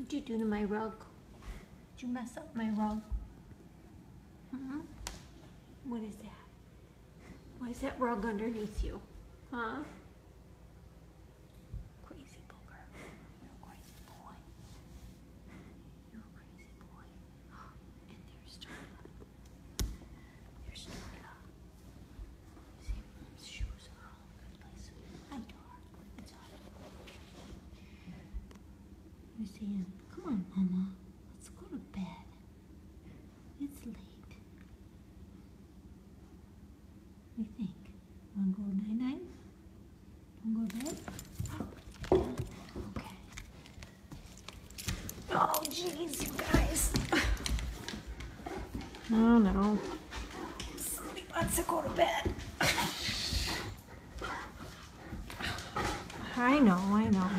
What'd you do to my rug? Did you mess up my rug? Hmm? What is that? Why is that rug underneath you? Huh? You're saying, come on, Mama. Let's go to bed. It's late. What do you think? Wanna go night night? Wanna go to bed? Okay. Oh, jeez, you guys. Oh no. Somebody wants to go to bed. I know, I know.